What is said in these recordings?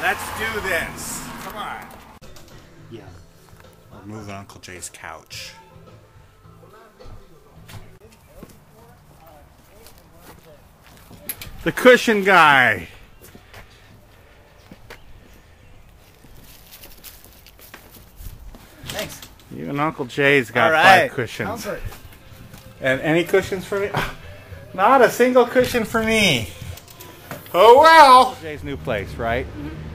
Let's do this. Come on. Yeah. I'll move Uncle Jay's couch. The cushion guy. Thanks. You and Uncle Jay's got All right. five cushions. Comfort. And any cushions for me? Not a single cushion for me. Oh well. Jay's new place, right? Mm-hmm.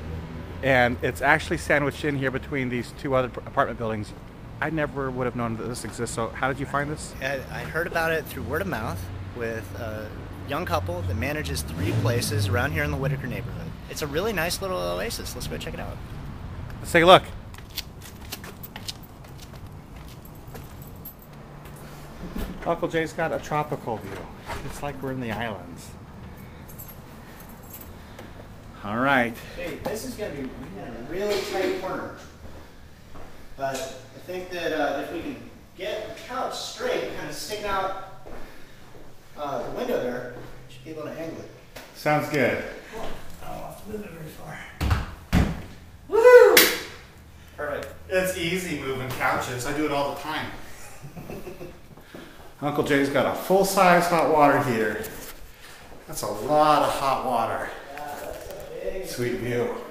And it's actually sandwiched in here between these two other apartment buildings. I never would have known that this exists. So, how did you find this? I I heard about it through word of mouth with a young couple that manages three places around here in the Whitaker neighborhood. It's a really nice little oasis. Let's go check it out. Let's take a look. Uncle Jay's got a tropical view. It's like we're in the islands. All right. Hey, this is going to be in a really tight corner. But I think that uh, if we can get the couch straight, kind of sticking out uh, the window there, we should be able to angle it. Sounds good. I don't have to move it very far. Woohoo! Perfect. It's easy moving couches. I do it all the time. Uncle Jay's got a full size hot water heater. That's a lot of hot water. Yeah, that's a big Sweet view.